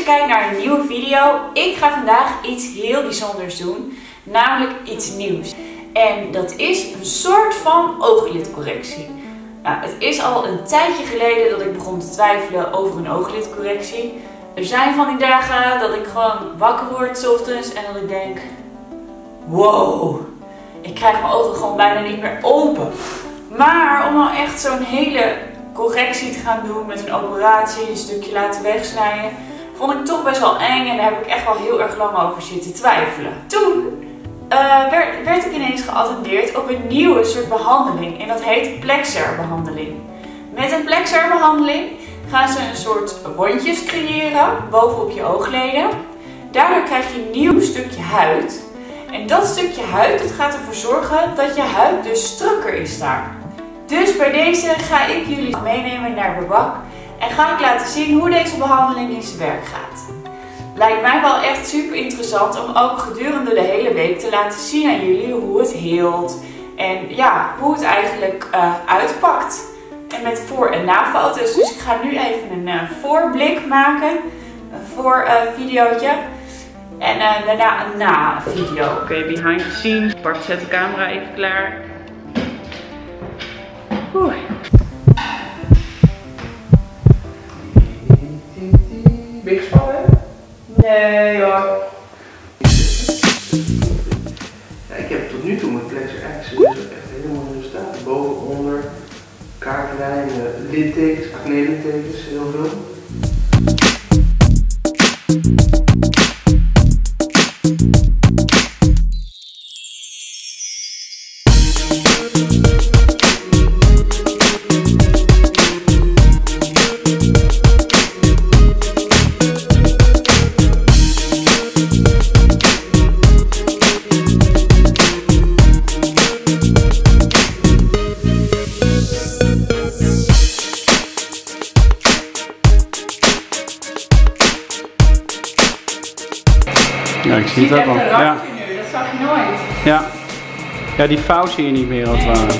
je kijkt naar een nieuwe video. Ik ga vandaag iets heel bijzonders doen, namelijk iets nieuws. En dat is een soort van ooglidcorrectie. Nou, het is al een tijdje geleden dat ik begon te twijfelen over een ooglidcorrectie. Er zijn van die dagen dat ik gewoon wakker word ochtends en dat ik denk, wow, ik krijg mijn ogen gewoon bijna niet meer open. Maar om nou echt zo'n hele correctie te gaan doen met een operatie, een stukje laten wegsnijden, vond ik toch best wel eng en daar heb ik echt wel heel erg lang over zitten twijfelen. Toen uh, werd, werd, ik ineens geattendeerd op een nieuwe soort behandeling en dat heet Plexer-behandeling. Met een Plexer-behandeling gaan ze een soort wondjes creëren bovenop je oogleden. Daardoor krijg je een nieuw stukje huid. En dat stukje huid dat gaat ervoor zorgen dat je huid dus strakker is daar. Dus bij deze ga ik jullie meenemen naar Babak en ga ik laten zien hoe deze behandeling in zijn werk gaat. Lijkt mij wel echt super interessant om ook gedurende de hele week te laten zien aan jullie hoe het heelt. En ja, hoe het eigenlijk uh, uitpakt. En met voor- en na-foto's. Dus ik ga nu even een uh, voorblik maken. Een voor uh, videootje. En daarna een na-video. Oké, okay, behind the scenes. Bart zet de camera even klaar. Nee hoor. Ja, ik heb tot nu toe met Plexer Action echt helemaal resultaten. Boven, onder, kaaklijnen, littekens, acne heel veel. Ja, ik zie het ook al. Ja. nu, dat zag je nooit. Ja. ja, die vouw zie je niet meer als het ware.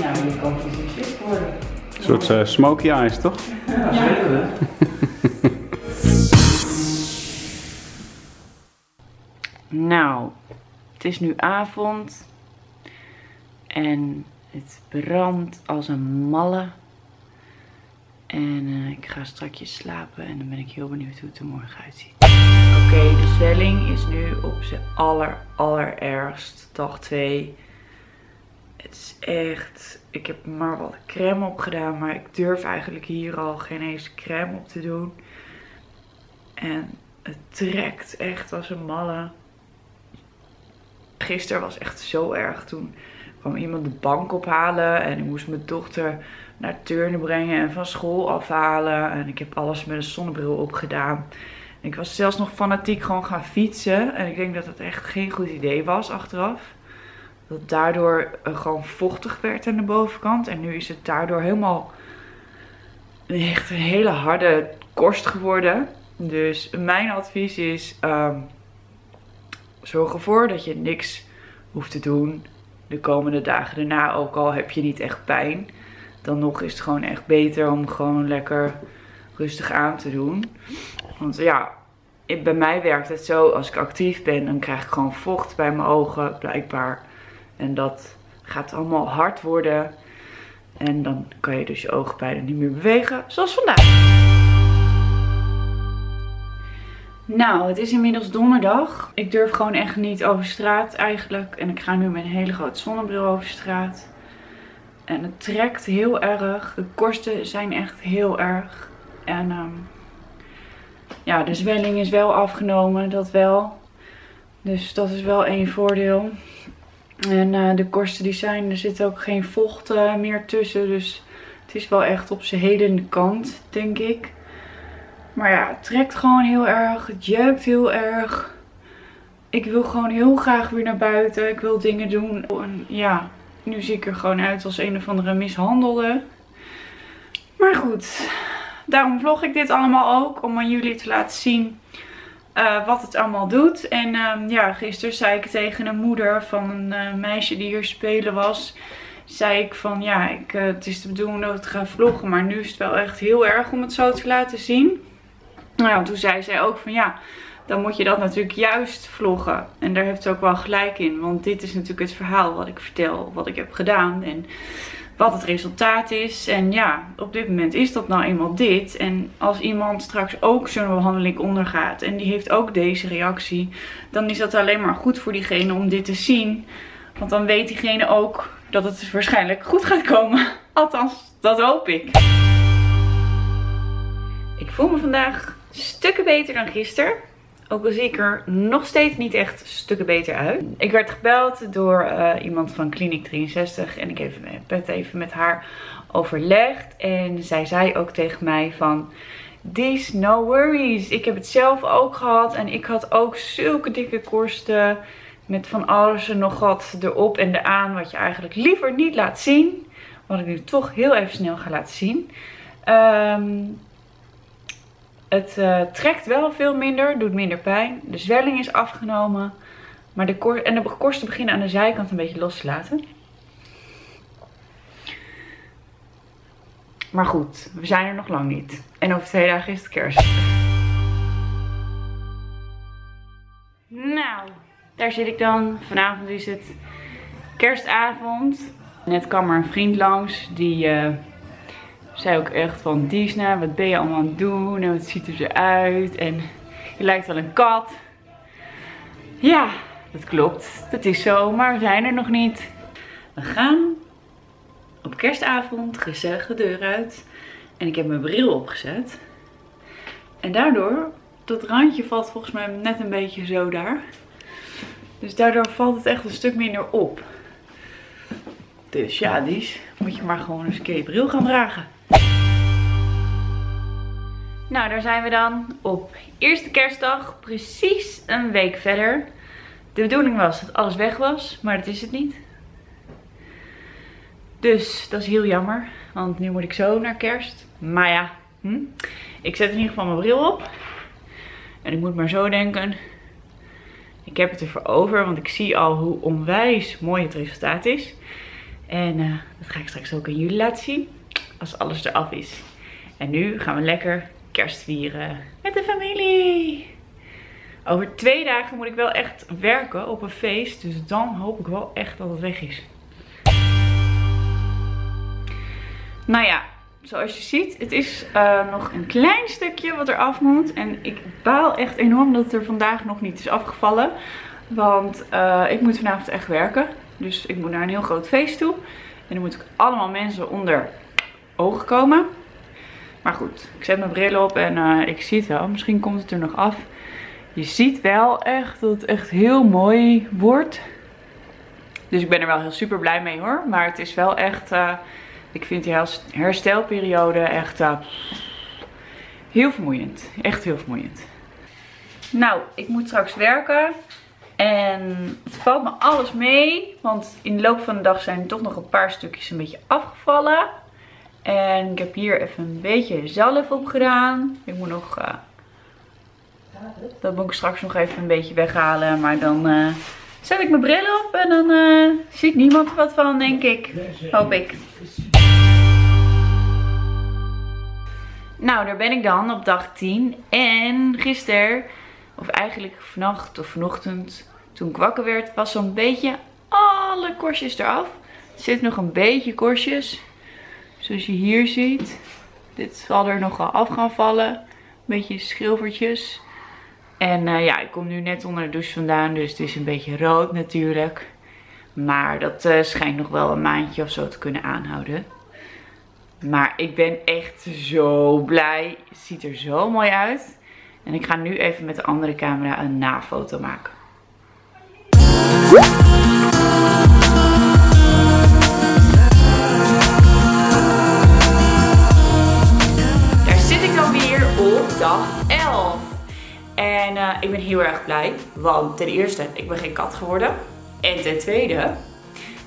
Nou, je kan fysiek worden. Een soort uh, smoky eyes, toch? Ja, zeker hè. Nou, het is nu avond en het brandt als een malle. En uh, ik ga straks slapen en dan ben ik heel benieuwd hoe het er morgen uitziet. Oké, de zwelling is nu op zijn aller, allerergst. Dag 2. Het is echt... Ik heb maar wat crème op gedaan, maar ik durf eigenlijk hier al geen eens crème op te doen. En het trekt echt als een malle. Gisteren was echt zo erg. Toen kwam iemand de bank ophalen en ik moest mijn dochter naar turnen brengen en van school afhalen. En ik heb alles met een zonnebril opgedaan. Ik was zelfs nog fanatiek gewoon gaan fietsen. En ik denk dat het echt geen goed idee was achteraf. Dat daardoor gewoon vochtig werd aan de bovenkant. En nu is het daardoor helemaal echt een hele harde korst geworden. Dus mijn advies is, um, zorg ervoor dat je niks hoeft te doen de komende dagen daarna. Ook al heb je niet echt pijn. Dan nog is het gewoon echt beter om gewoon lekker rustig aan te doen. Want ja, bij mij werkt het zo. Als ik actief ben, dan krijg ik gewoon vocht bij mijn ogen, blijkbaar. En dat gaat allemaal hard worden. En dan kan je dus je ogen bijna niet meer bewegen. Zoals vandaag. Nou, het is inmiddels donderdag. Ik durf gewoon echt niet over straat eigenlijk. En ik ga nu met een hele grote zonnebril over straat. En het trekt heel erg. De korsten zijn echt heel erg. En um, ja, de zwelling is wel afgenomen, dat wel. Dus dat is wel één voordeel. En uh, de korsten die zijn, er zit ook geen vocht uh, meer tussen. Dus het is wel echt op zijn helende kant, denk ik. Maar ja, het trekt gewoon heel erg. Het jeukt heel erg. Ik wil gewoon heel graag weer naar buiten. Ik wil dingen doen. En ja, nu zie ik er gewoon uit als een of andere mishandelde. Maar goed, daarom vlog ik dit allemaal ook. Om aan jullie te laten zien eh, wat het allemaal doet. En ehm, ja, gisteren zei ik tegen een moeder van een eh, meisje die hier spelen was. Zei ik van ja, ik, eh, het is de bedoeling dat ik ga vloggen. Maar nu is het wel echt heel erg om het zo te laten zien. Nou, toen zei zij ook van ja, dan moet je dat natuurlijk juist vloggen. En daar heeft ze ook wel gelijk in. Want dit is natuurlijk het verhaal wat ik vertel, wat ik heb gedaan. En wat het resultaat is. En ja, op dit moment is dat nou eenmaal dit. En als iemand straks ook zo'n behandeling ondergaat en die heeft ook deze reactie, dan is dat alleen maar goed voor diegene om dit te zien. Want dan weet diegene ook dat het waarschijnlijk goed gaat komen. Althans, dat hoop ik. Ik voel me vandaag stukken beter dan gisteren. Ook al zie ik er nog steeds niet echt stukken beter uit. Ik werd gebeld door uh, iemand van Kliniek 63 en ik heb het even met haar overlegd. En zij zei ook tegen mij van... These no worries. Ik heb het zelf ook gehad en ik had ook zulke dikke korsten met van alles en nog wat erop en eraan wat je eigenlijk liever niet laat zien. Wat ik nu toch heel even snel ga laten zien. Um, het uh, trekt wel veel minder, doet minder pijn. De zwelling is afgenomen. Maar de en de korsten beginnen aan de zijkant een beetje los te laten. Maar goed, we zijn er nog lang niet. En over twee dagen is het kerst. Nou, daar zit ik dan. Vanavond is het kerstavond. Net kwam er een vriend langs die... Uh, zei ook echt van Disney, wat ben je allemaal aan het doen en wat ziet er eruit en je lijkt wel een kat. Ja, dat klopt. Dat is zo, maar we zijn er nog niet. We gaan op kerstavond gezellig de deur uit en ik heb mijn bril opgezet. En daardoor, dat randje valt volgens mij net een beetje zo daar. Dus daardoor valt het echt een stuk minder op. Dus ja, die moet je maar gewoon eens een keer bril gaan dragen. Nou, daar zijn we dan op eerste kerstdag, precies een week verder. De bedoeling was dat alles weg was, maar dat is het niet. Dus dat is heel jammer, want nu moet ik zo naar kerst. Maar ja, hm? ik zet in ieder geval mijn bril op. En ik moet maar zo denken, ik heb het ervoor over, want ik zie al hoe onwijs mooi het resultaat is. En uh, dat ga ik straks ook aan jullie laten zien, als alles eraf is. En nu gaan we lekker kerst vieren met de familie. Over twee dagen moet ik wel echt werken op een feest. Dus dan hoop ik wel echt dat het weg is. Nou ja, zoals je ziet, het is uh, nog een klein stukje wat er af moet. En ik baal echt enorm dat het er vandaag nog niet is afgevallen. Want uh, ik moet vanavond echt werken. Dus ik moet naar een heel groot feest toe. En dan moet ik allemaal mensen onder ogen komen. Maar goed, ik zet mijn bril op en uh, ik zie het wel. Misschien komt het er nog af. Je ziet wel echt dat het echt heel mooi wordt. Dus ik ben er wel heel super blij mee hoor. Maar het is wel echt, uh, ik vind die herstelperiode echt uh, heel vermoeiend. Echt heel vermoeiend. Nou, ik moet straks werken. En het valt me alles mee. Want in de loop van de dag zijn er toch nog een paar stukjes een beetje afgevallen. En ik heb hier even een beetje zalf op gedaan. Ik moet nog... Uh, dat moet ik straks nog even een beetje weghalen. Maar dan uh, zet ik mijn bril op en dan uh, ziet niemand wat van, denk ik. Hoop ik. Nou, daar ben ik dan op dag 10. En gisteren, of eigenlijk vannacht of vanochtend, toen ik wakker werd, was zo'n beetje alle korstjes eraf. Er zit nog een beetje korstjes. Zoals je hier ziet. Dit zal er nogal af gaan vallen. Een beetje schilfertjes. En uh, ja, ik kom nu net onder de douche vandaan. Dus het is een beetje rood natuurlijk. Maar dat uh, schijnt nog wel een maandje of zo te kunnen aanhouden. Maar ik ben echt zo blij. Het ziet er zo mooi uit. En ik ga nu even met de andere camera een nafoto maken. Ik ben heel erg blij, want ten eerste, ik ben geen kat geworden. En ten tweede,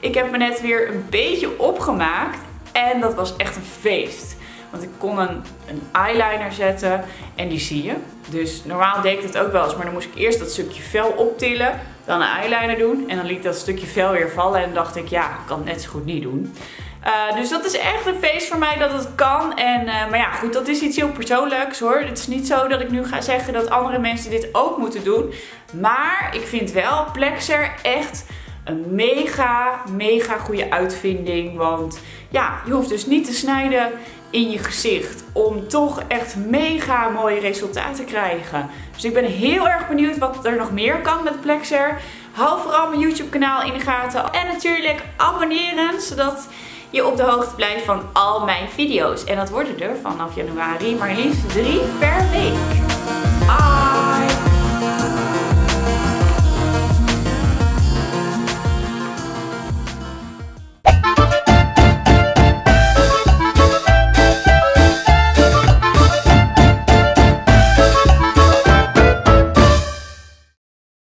ik heb me net weer een beetje opgemaakt en dat was echt een feest. Want ik kon een, een eyeliner zetten en die zie je. Dus normaal deed ik dat ook wel eens. Maar dan moest ik eerst dat stukje vel optillen. Dan een eyeliner doen. En dan liet dat stukje vel weer vallen. En dacht ik, ja, ik kan net zo goed niet doen. Uh, dus dat is echt een feest voor mij dat het kan. En, uh, maar ja, goed, dat is iets heel persoonlijks hoor. Het is niet zo dat ik nu ga zeggen dat andere mensen dit ook moeten doen. Maar ik vind wel Plexer echt een mega, mega goede uitvinding. Want ja, je hoeft dus niet te snijden in je gezicht om toch echt mega mooie resultaten te krijgen. Dus ik ben heel erg benieuwd wat er nog meer kan met Plexer. Hou vooral mijn YouTube kanaal in de gaten. En natuurlijk abonneren, zodat je op de hoogte blijft van al mijn video's. En dat worden er vanaf januari maar liefst drie per week. Ah.